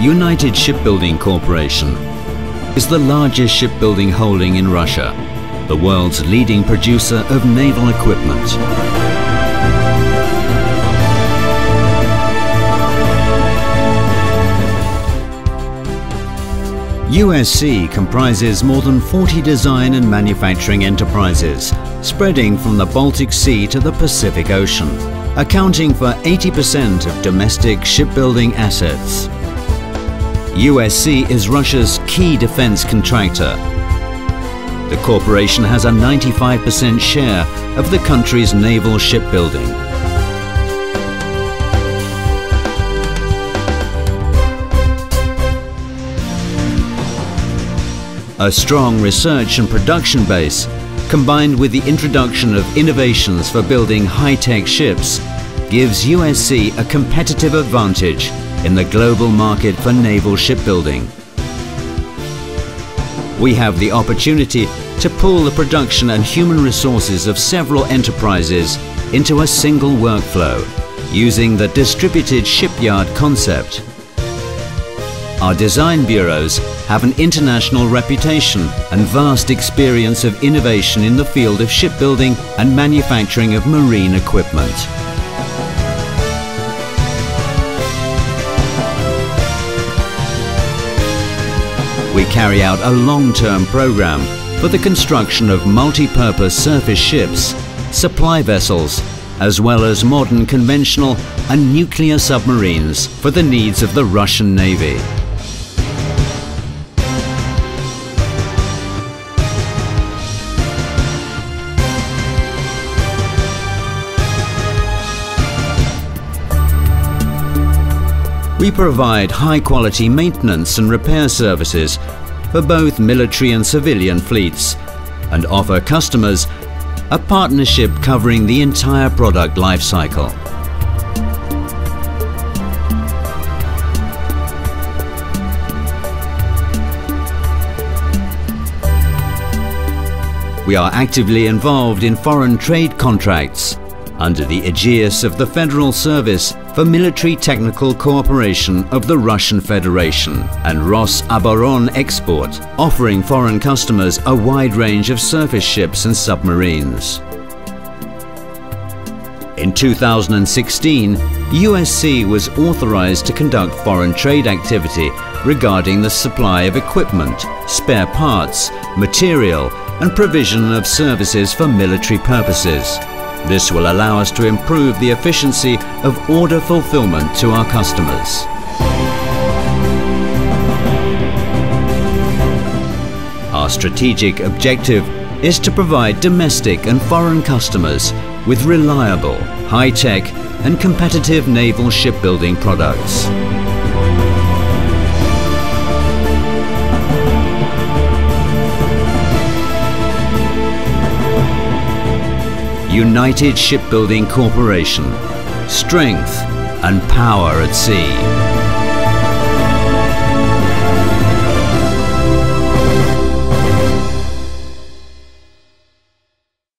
United Shipbuilding Corporation is the largest shipbuilding holding in Russia, the world's leading producer of naval equipment. USC comprises more than 40 design and manufacturing enterprises, spreading from the Baltic Sea to the Pacific Ocean, accounting for 80% of domestic shipbuilding assets. USC is Russia's key defense contractor. The corporation has a 95% share of the country's naval shipbuilding. A strong research and production base, combined with the introduction of innovations for building high-tech ships, gives USC a competitive advantage in the global market for naval shipbuilding. We have the opportunity to pool the production and human resources of several enterprises into a single workflow using the distributed shipyard concept. Our design bureaus have an international reputation and vast experience of innovation in the field of shipbuilding and manufacturing of marine equipment. We carry out a long-term program for the construction of multi-purpose surface ships, supply vessels, as well as modern conventional and nuclear submarines for the needs of the Russian Navy. We provide high-quality maintenance and repair services for both military and civilian fleets and offer customers a partnership covering the entire product life cycle. We are actively involved in foreign trade contracts under the aegis of the Federal Service for Military Technical Cooperation of the Russian Federation and Ross Rosoboronexport, offering foreign customers a wide range of surface ships and submarines. In 2016, USC was authorized to conduct foreign trade activity regarding the supply of equipment, spare parts, material and provision of services for military purposes. This will allow us to improve the efficiency of order fulfillment to our customers. Our strategic objective is to provide domestic and foreign customers with reliable, high-tech and competitive naval shipbuilding products. United Shipbuilding Corporation. Strength and power at sea.